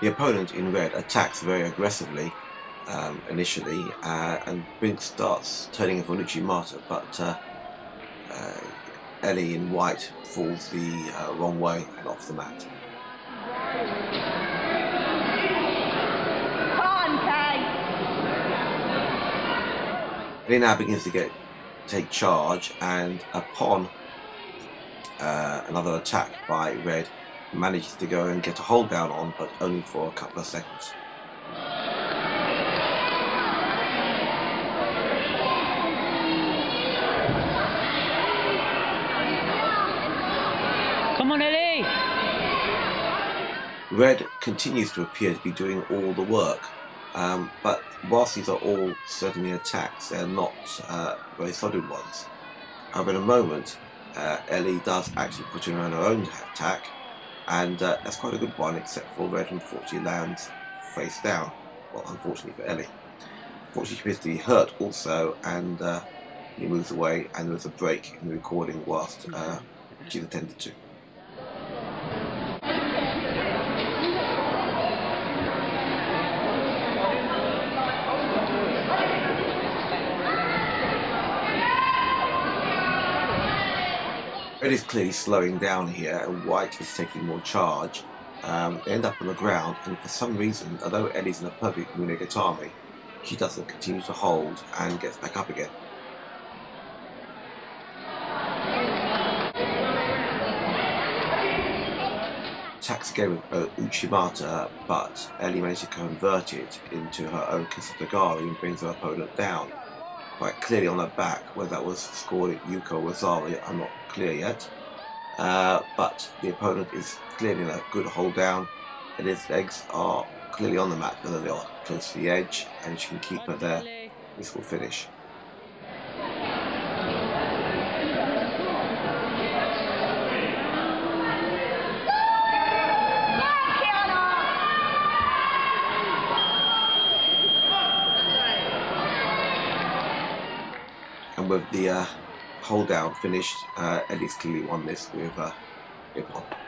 The opponent in red attacks very aggressively um, initially, uh, and Brink starts turning in for Uchimata, but uh, uh, Ellie in white falls the uh, wrong way and off the mat. Ellie now begins to get take charge, and upon uh, another attack by Red, manages to go and get a hold down on, but only for a couple of seconds. Come on, Ellie! Red continues to appear to be doing all the work, um, but whilst these are all certainly attacks, they're not uh, very solid ones. However, in a moment, uh, Ellie does actually put in her own attack, and uh, that's quite a good one, except for Red unfortunately lands face down. Well, unfortunately for Ellie. Unfortunately, she appears to be hurt also, and uh, he moves away, and there's a break in the recording whilst uh, she's attended to. Red is clearly slowing down here, and White is taking more charge. Um, they end up on the ground, and for some reason, although Ellie's in a perfect Monogatari, she doesn't continue to hold and gets back up again. Attacks again with uh, Uchimata, but Ellie manages to convert it into her own Kisatagari and brings her opponent down quite clearly on the back. Whether that was scored at Yuko or I'm not clear yet. Uh, but the opponent is clearly in a good hold down, and his legs are clearly on the mat, whether they are close to the edge, and she can keep her there. This will finish. With the uh, hold down finished, uh, Ellie's clearly won this with uh, Ippon.